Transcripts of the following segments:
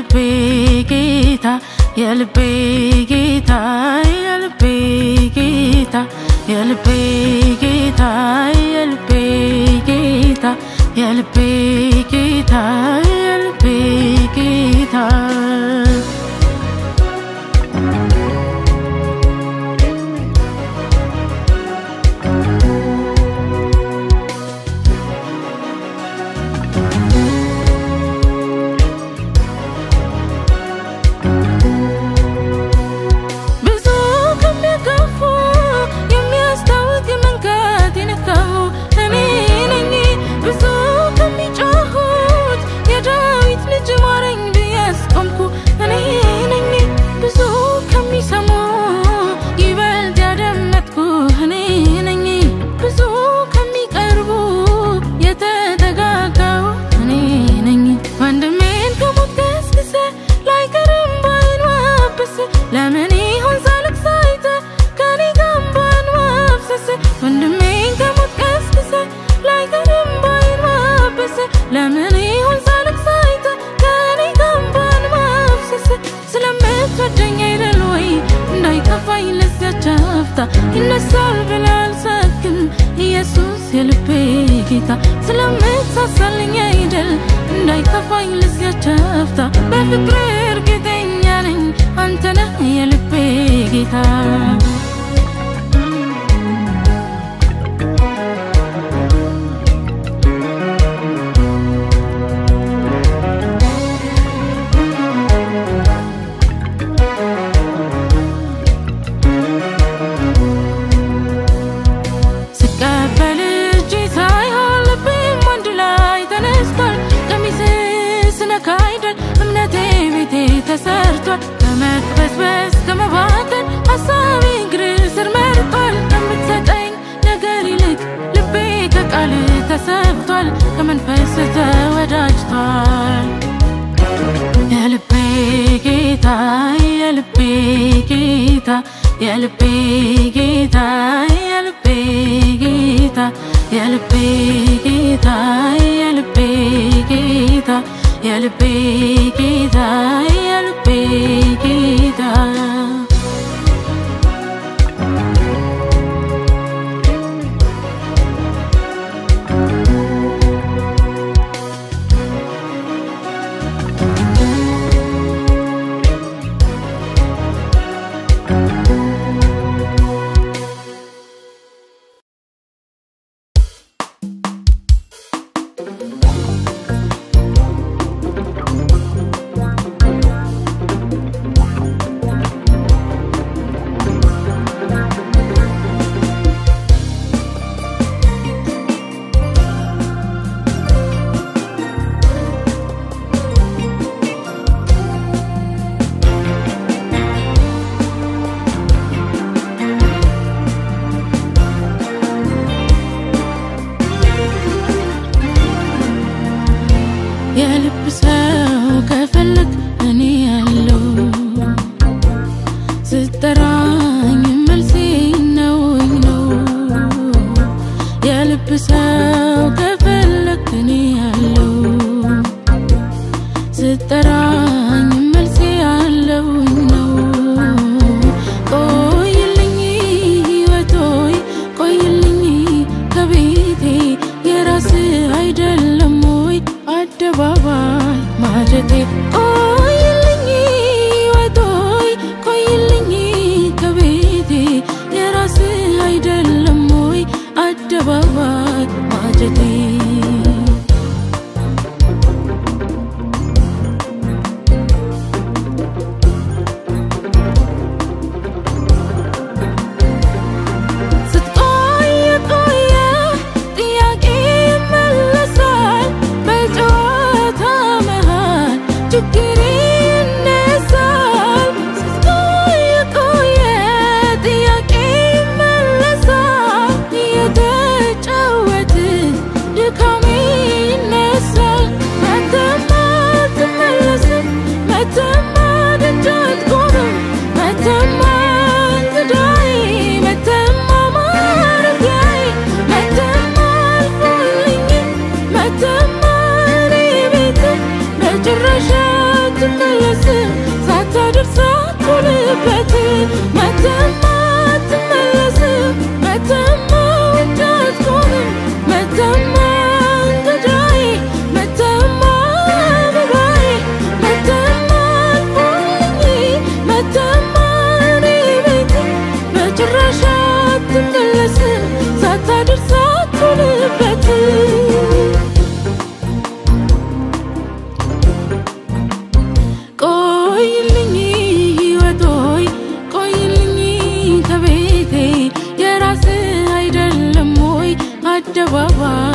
ልቤ ጌታ የልቤ ጌታ የልቤ ጌታ የልቤ ጌታ የልቤ ጌታ የልቤ ጌታ የልቤ ጌታ ደስታ ይነሳል ብለህ አልሰክም ኢየሱስ የልቤ ጌታ ስለምታሳልኝ አይደል? እንዳይከፋኝ ለዚያች በፍቅር እርግጠኛ ነኝ አንተ የልቤ ጌታ። Wow. whoa.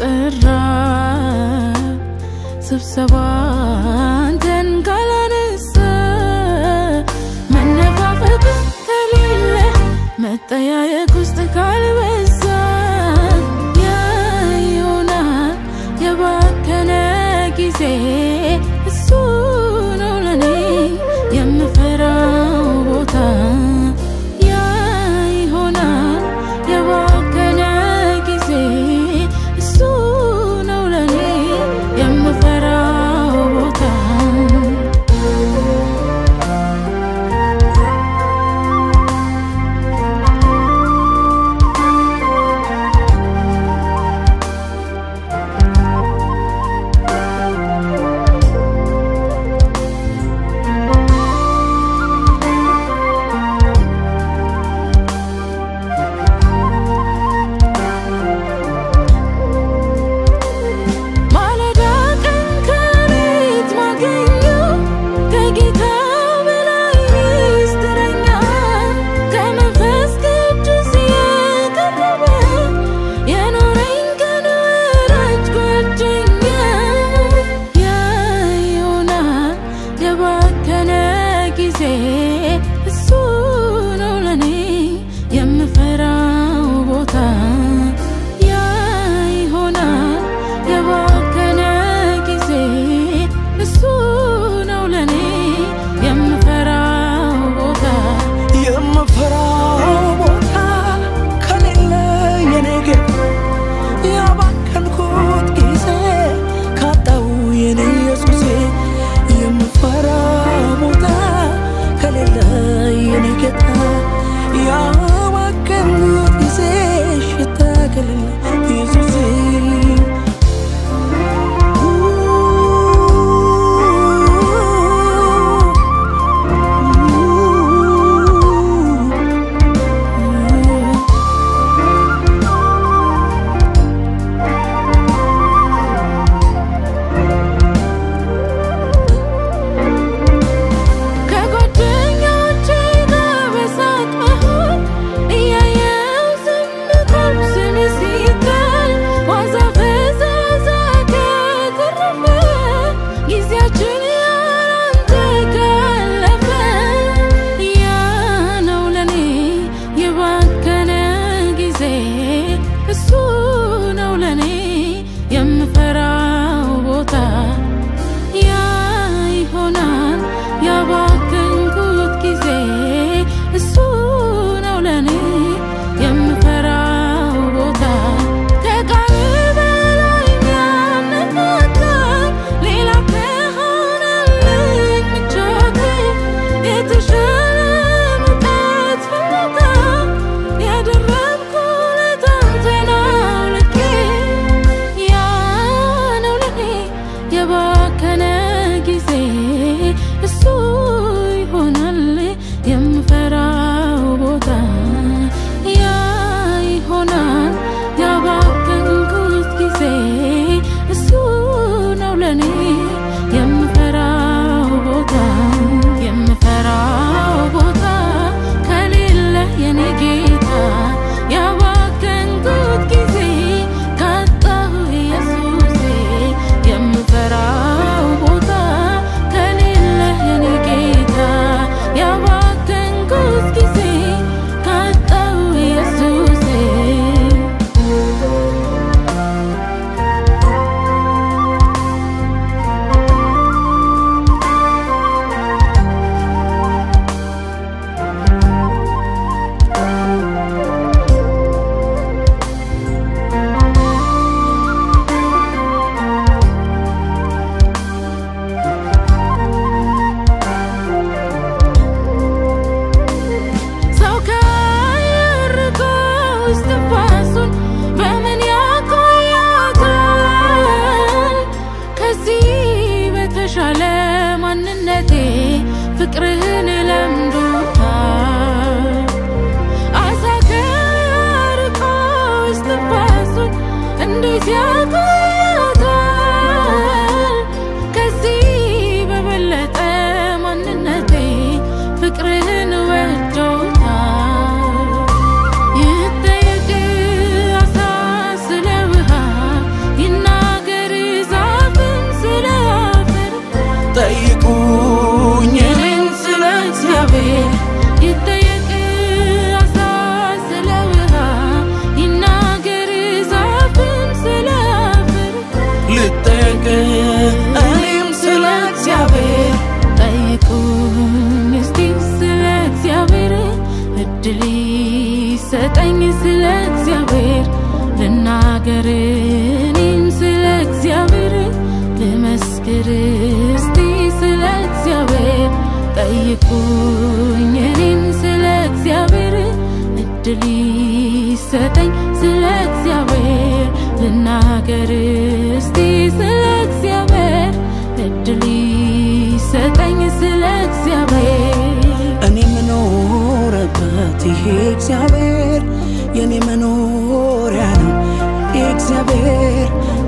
ካልጠራ ስብሰባ አንተን ካላነሳ መነፋፈቅ ከሌለ መጠያየቅ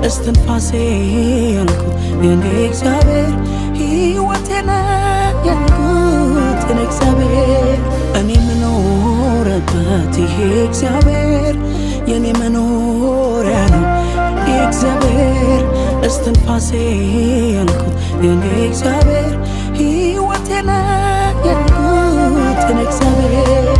እስትንፋሴ ያልኩት እኔ እግዚአብሔር ሕይወቴ ነው ያልኩት እኔ እግዚአብሔር እኔ ምኖርበት ይሄ እግዚአብሔር የኔ መኖሪያ ነው። እግዚአብሔር እስትንፋሴ ያልኩት እኔ እግዚአብሔር ሕይወቴ ያልኩት እኔ እግዚአብሔር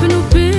open, open.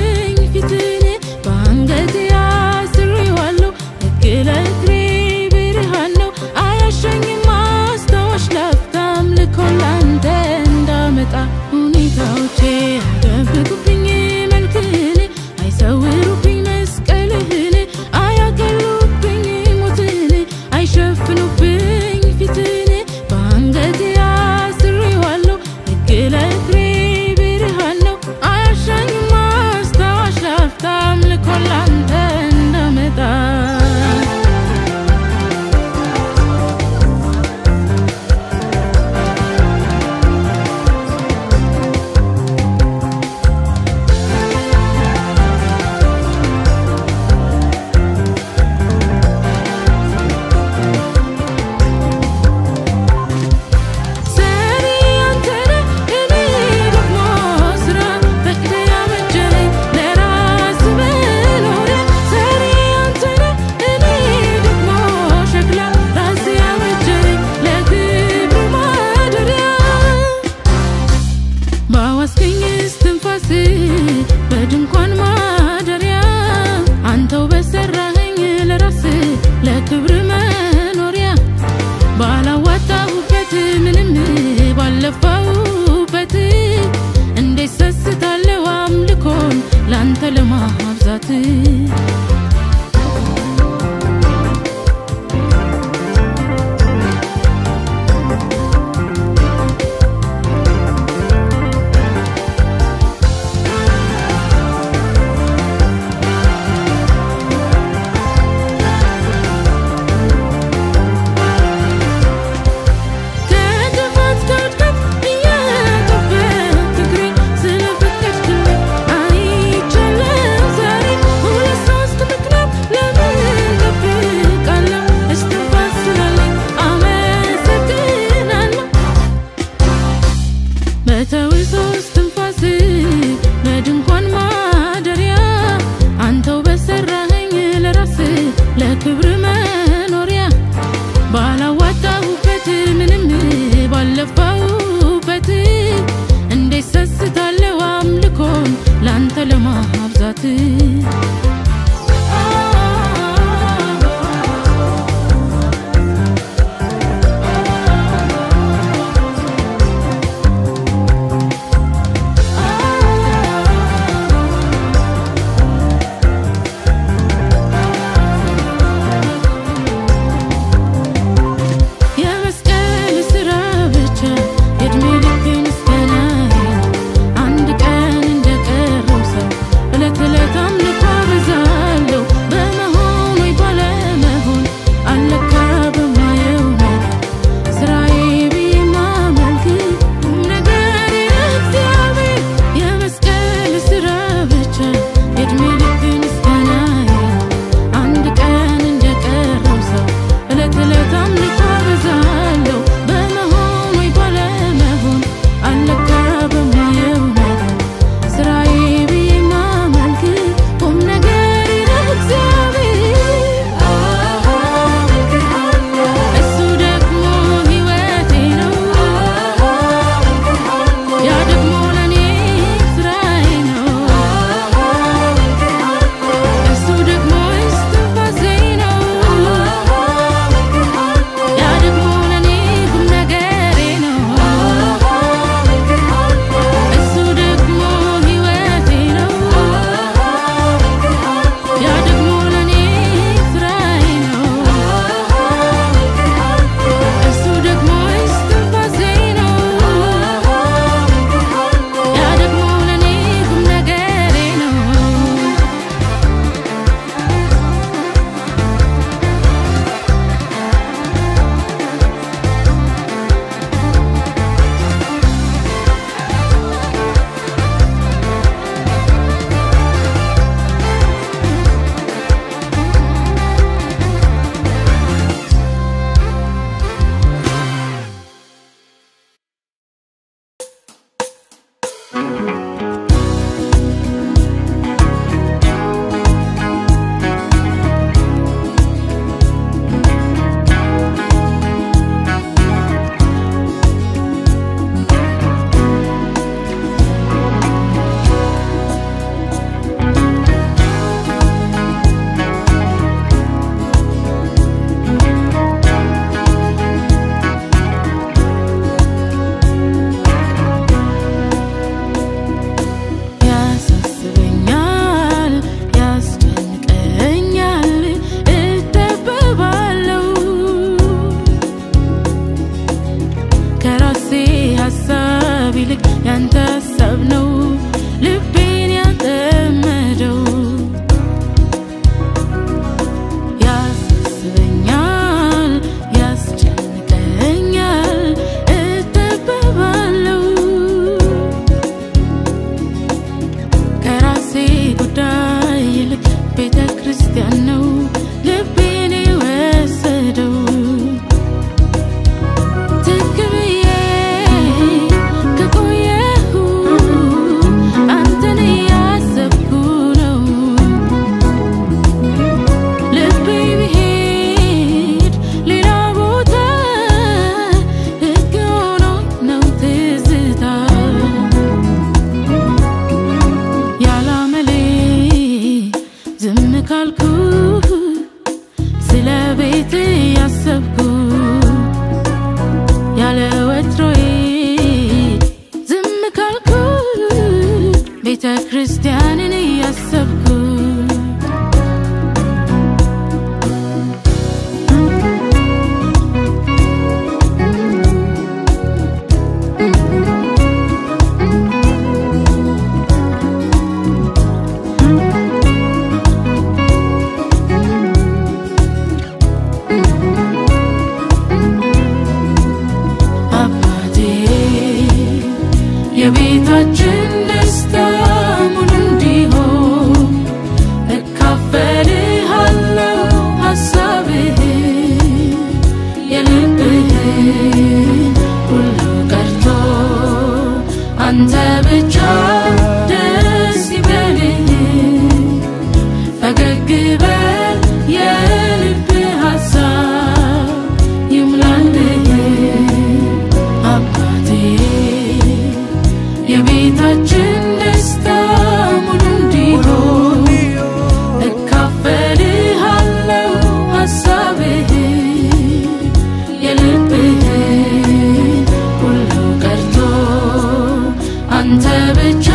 አንተ ብቻ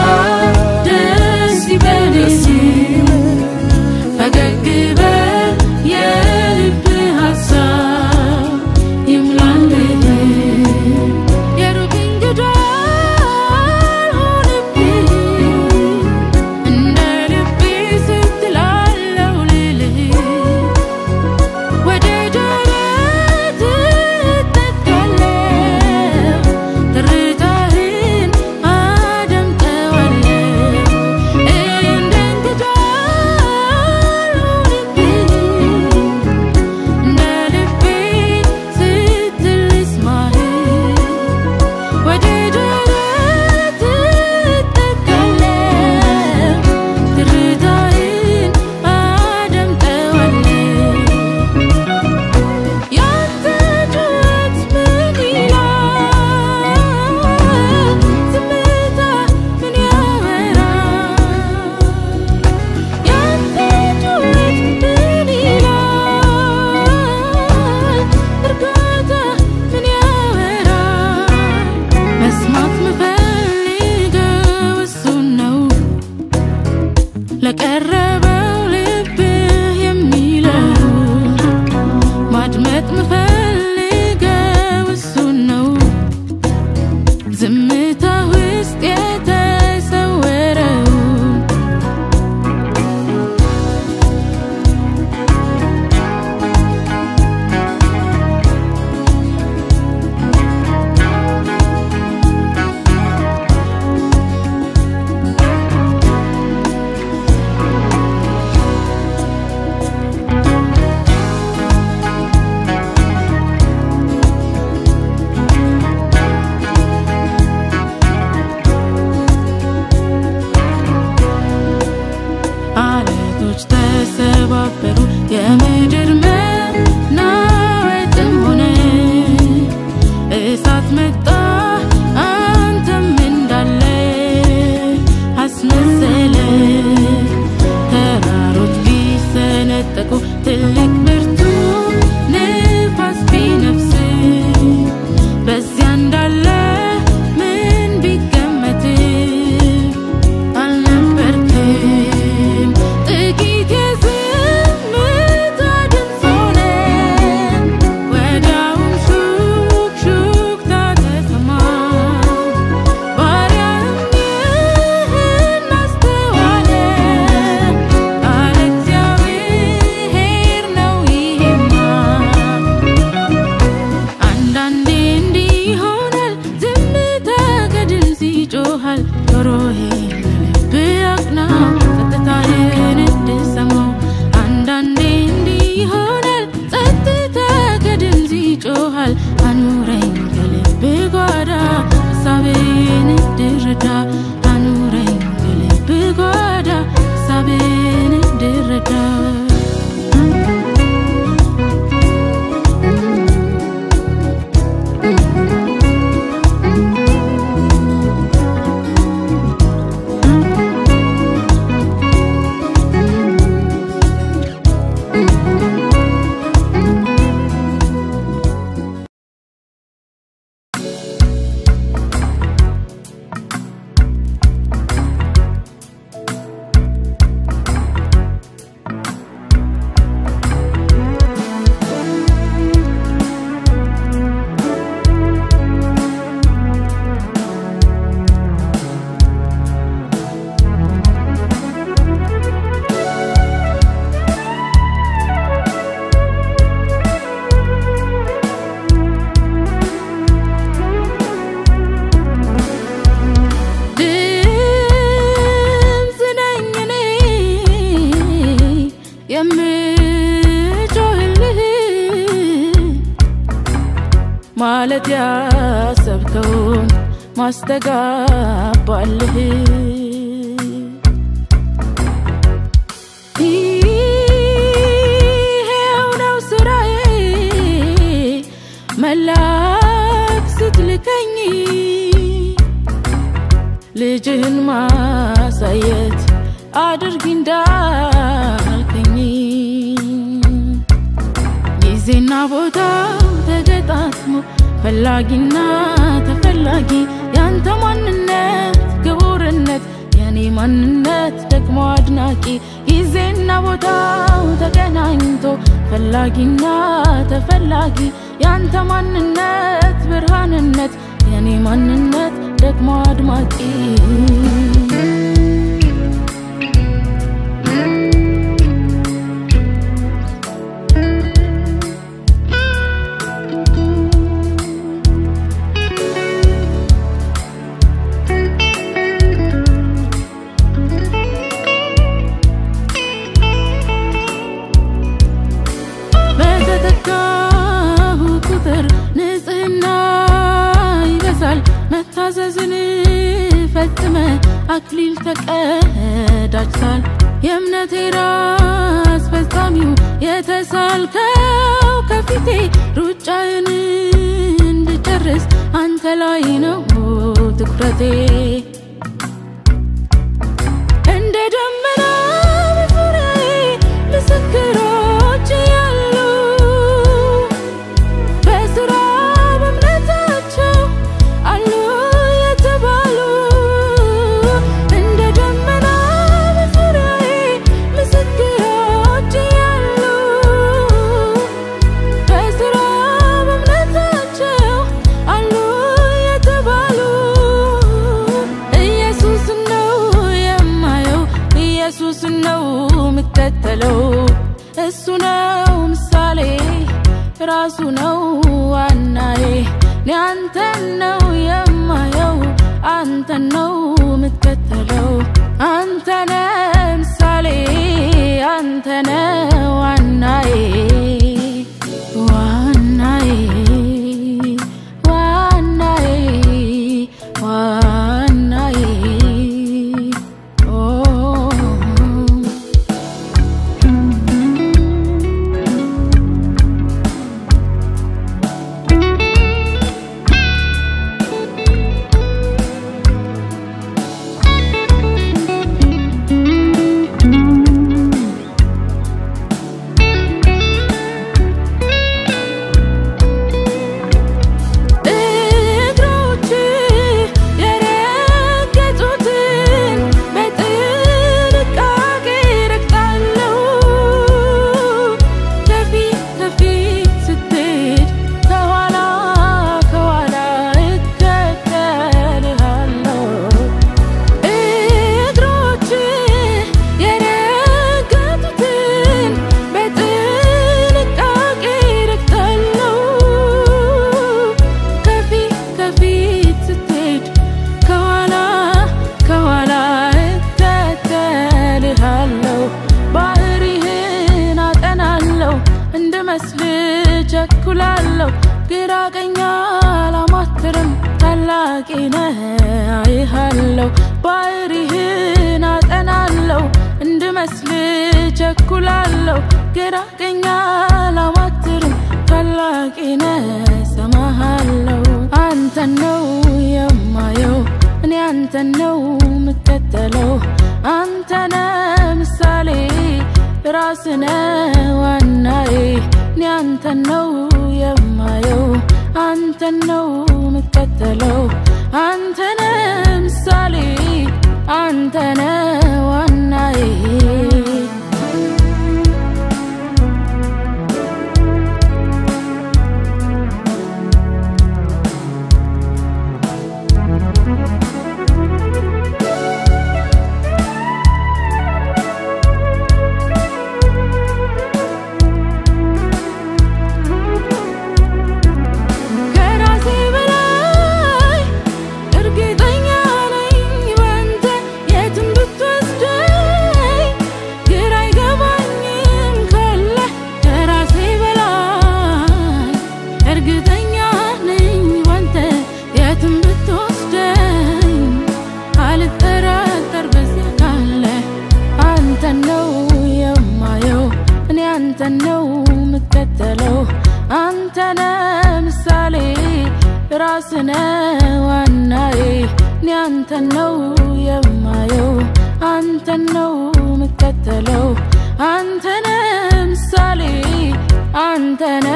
ማስተጋባልህ ይሄው ነው ስራዬ። መላክ ስትልከኝ ልጅህን ማሳየት አድርጊ እንዳልከኝ። ጊዜና ቦታው ተገጣጥሞ ፈላጊና ተፈላጊ ያንተ ማንነት ክቡርነት የኔ ማንነት ደግሞ አድናቂ። ጊዜና ቦታው ተገናኝቶ ፈላጊና ተፈላጊ። ያንተ ማንነት ብርሃንነት የኔ ማንነት ደግሞ አድማቂ አክሊል ተቀዳጅታል የእምነቴ ራስ ፈጻሚው የተሳልከው ከፊቴ ሩጫዬን እንድጨርስ አንተ ላይ ነው ትኩረቴ። እንደ ደመና እኔ አንተን ነው የማየው አንተን ነው የምከተለው አንተነ ምሳሌ አንተን ነው የምከተለው አንተነ ምሳሌ ራስነ ዋናዬ። እኔ አንተን ነው የማየው አንተን ነው የምከተለው አንተነ ምሳሌ አንተነ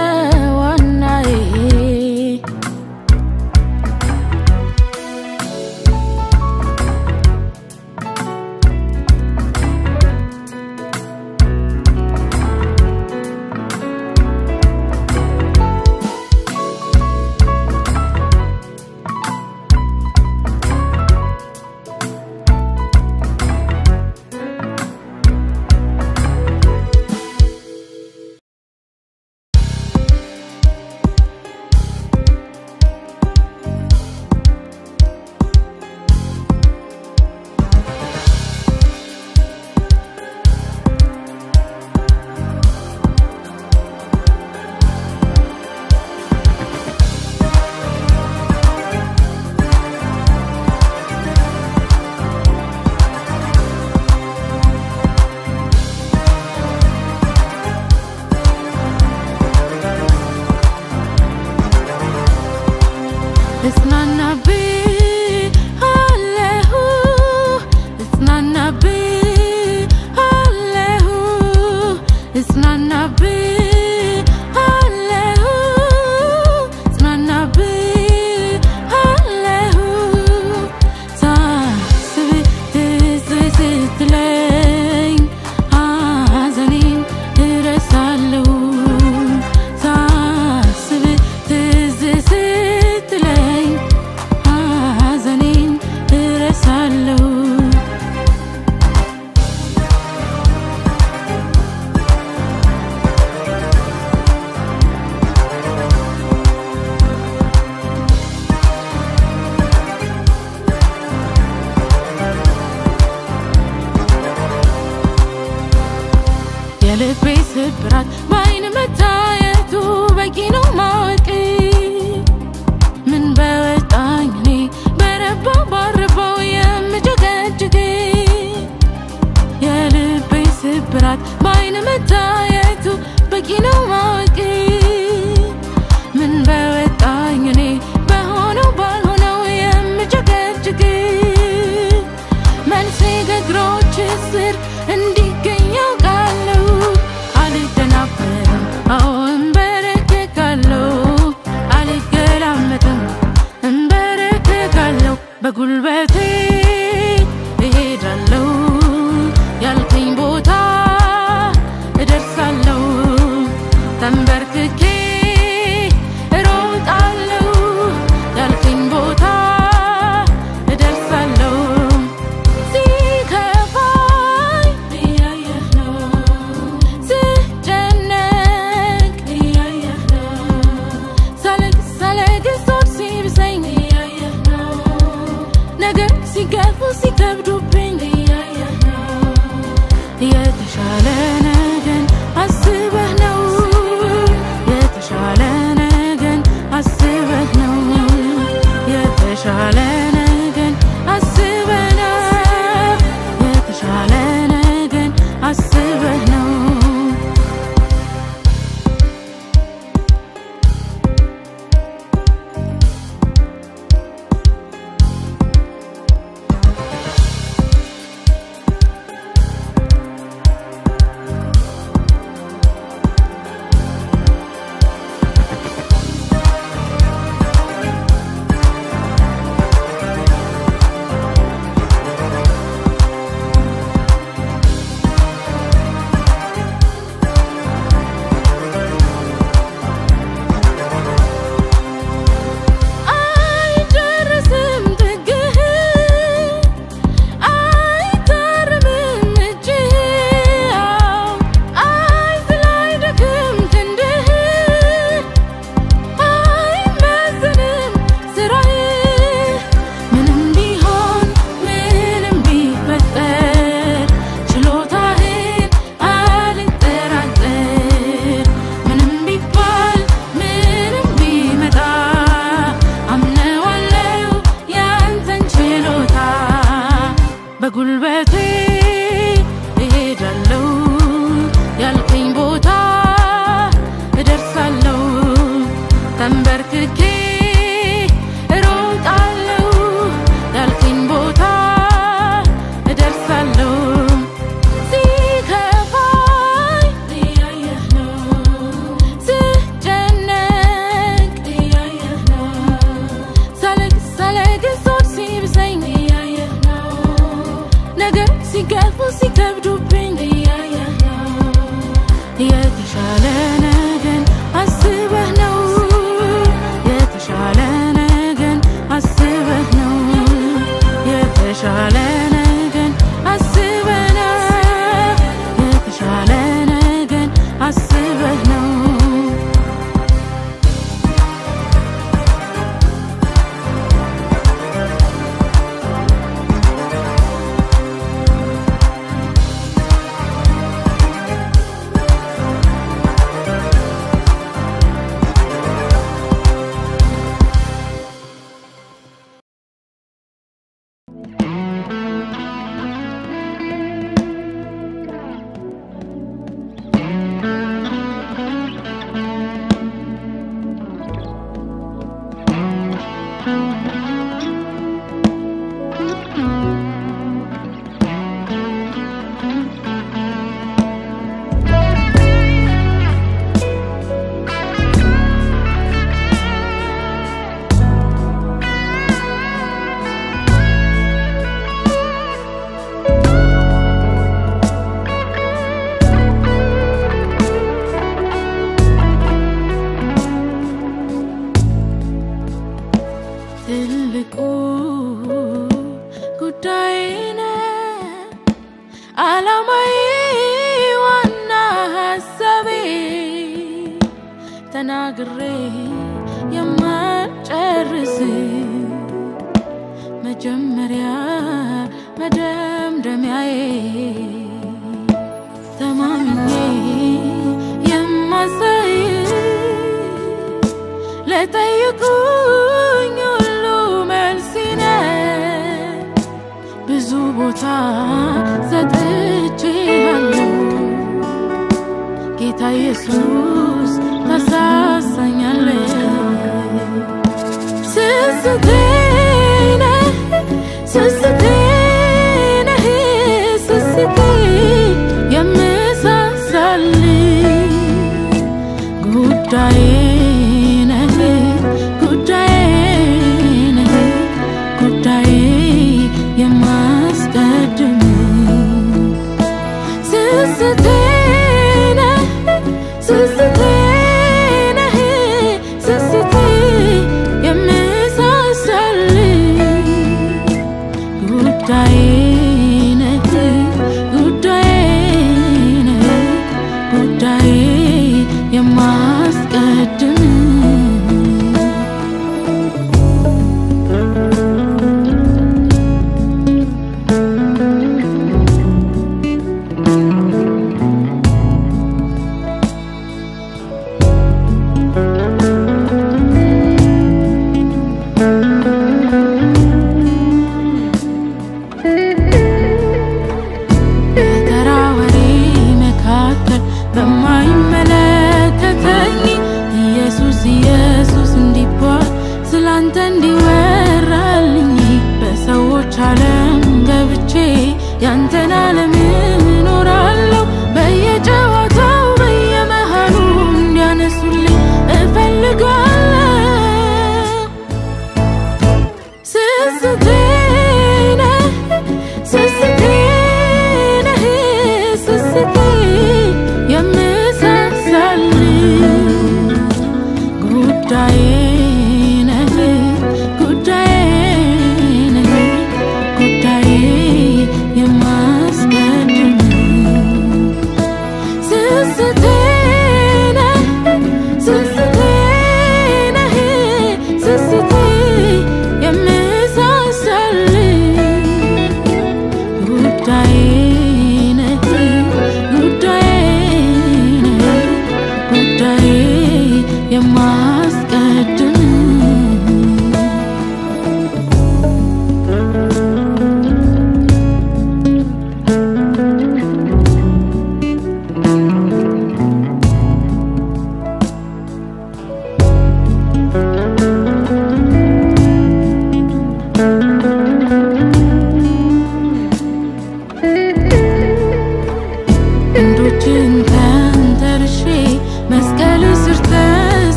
ዋናዬ።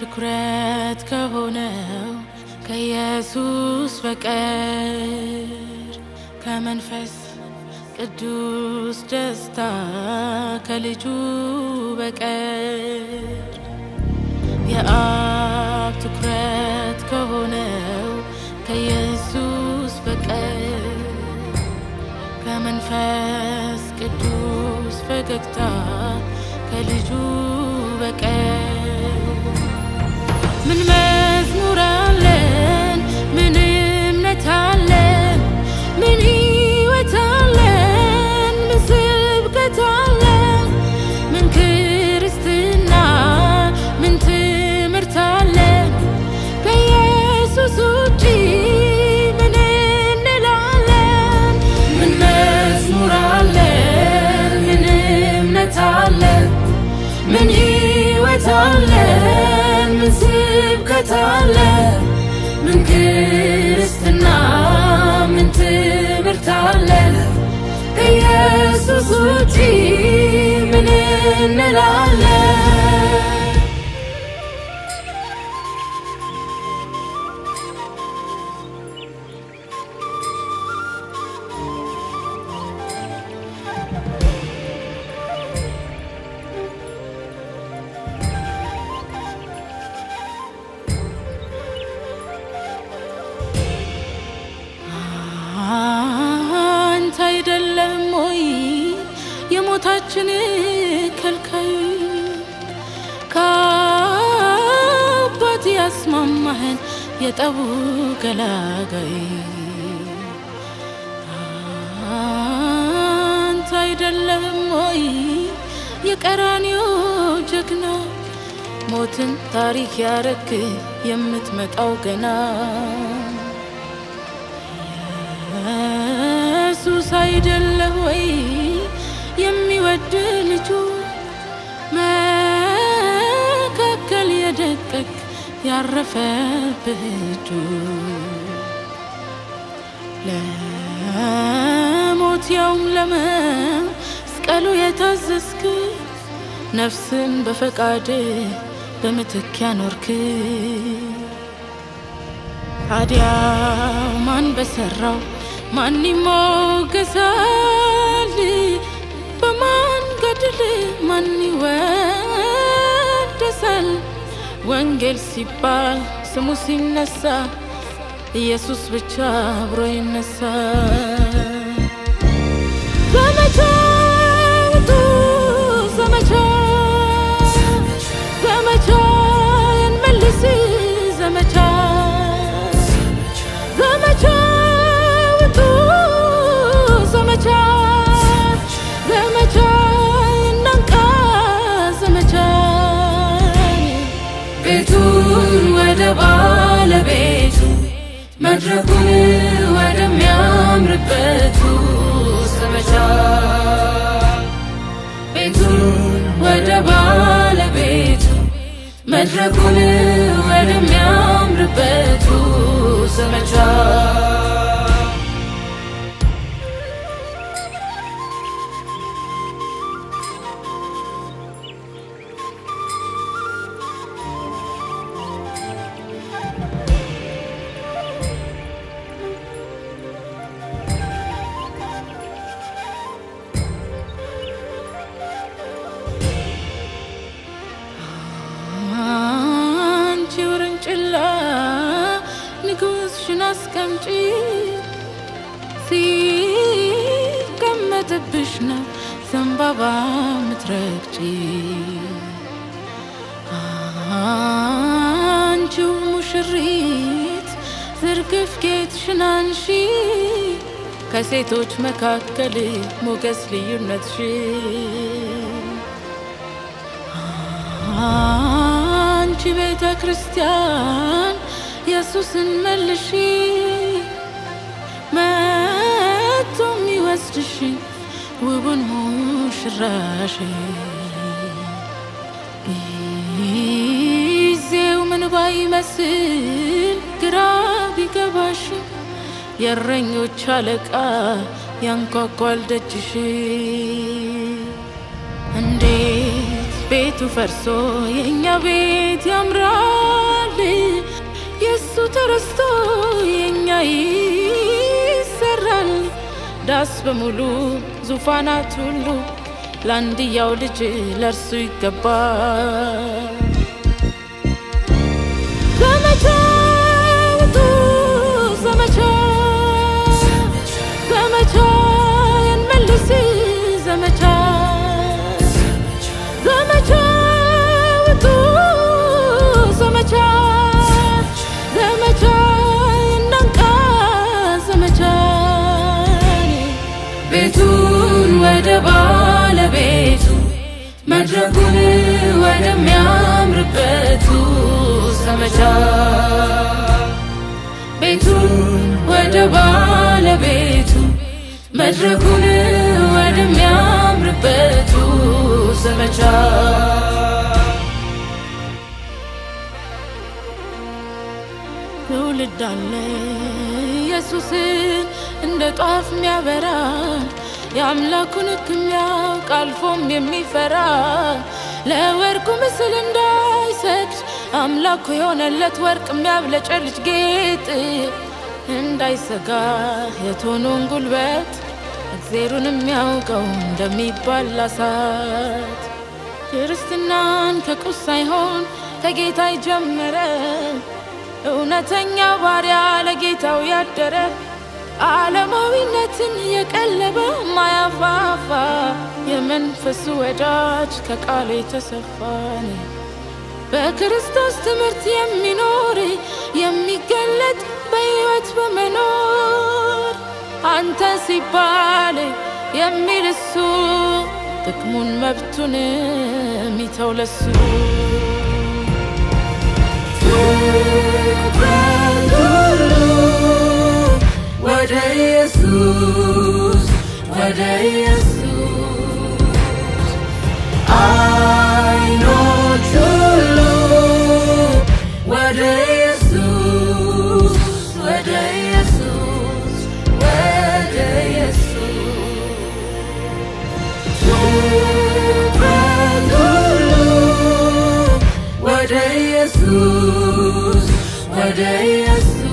ትኩረት ከሆነው ከኢየሱስ በቀር ከመንፈስ ቅዱስ ደስታ ከልጁ በቀር ከኢየሱስ ውጪ የጠቡ ገላጋይ አንተ አይደለም ወይ? የቀራንዮ ጀግና ሞትን ታሪክ ያረክ የምትመጣው ገና ኢየሱስ አይደለህ ወይ? የሚወድ ልጁ መካከል የደቀቅ ያረፈብህ እጁ ለሞት ያውም ለመስቀሉ የታዘዝክ ነፍስን በፈቃድ በምትክ ያኖርክ ታዲያ ማን በሰራው ማን ይሞገሳል? በማን ገድል ማን ይወደሳል? ወንጌል ሲባል ስሙ ሲነሳ ኢየሱስ ብቻ አብሮ ይነሳ። ዘመቻ ባለቤቱ መድረኩን ወደሚያምርበቱ ዘመቻ ቤቱን ወደ ባለቤቱ መድረኩን ወደሚያምርበቱ ዘመቻ አስቀምጪ ሲቀመጥብሽ ነው ዘንባባ ምትረግጪ አንቺው ሙሽሪት ዝርግፍ ጌጥሽን አንሺ። ከሴቶች መካከል ሞገስ ልዩነትሽ። አንቺ ቤተ ክርስቲያን ኢየሱስን መልሺ መቶ የሚወስድሽ ውቡን ሙሽራሽ። ጊዜው ምን ባይመስል ግራ ቢገባሽ የእረኞች አለቃ ያንኳኳል ደጅሽ። እንዴት ቤቱ ፈርሶ የእኛ ቤት ያምራል፣ ተረስቶ የእኛ ይሰራል። ዳስ በሙሉ ዙፋናት ሁሉ ለአንድያው ልጅ ለእርሱ ይገባል። መድረኩን ወደሚያምርበቱ ዘመቻ። ቤቱን ወደ ባለቤቱ መድረኩን ወደሚያምርበቱ ዘመቻ። ትውልድ አለ ኢየሱስን እንደ ጧፍ የሚያበራ የአምላኩን የሚያውቅ አልፎም የሚፈራ ለወርቁ ምስል እንዳይሰግድ አምላኩ የሆነለት ወርቅ የሚያብለጨልጭ ጌጥ እንዳይሰጋ የቶኑን ጉልበት እግዜሩን የሚያውቀው እንደሚባል እሳት ክርስትናን ከቁስ ሳይሆን ከጌታ የጀመረ እውነተኛ ባሪያ ለጌታው ያደረ ዓለማዊነትን የቀለበ ማያፋፋ የመንፈሱ ወዳጅ ከቃሉ የተሰፋን በክርስቶስ ትምህርት የሚኖር የሚገለጥ በሕይወት በመኖር አንተ ሲባል የሚል እሱ ጥቅሙን መብቱን የሚተው ለሱ ወደ ኢየሱስ ወደ ኢየሱስ አይኖች ሁሉ ወደ ኢየሱስ ወደ ኢየሱስ ወደ ኢየሱስ ትኩረት ሁሉ ወደ ኢየሱስ ወደ ኢየሱስ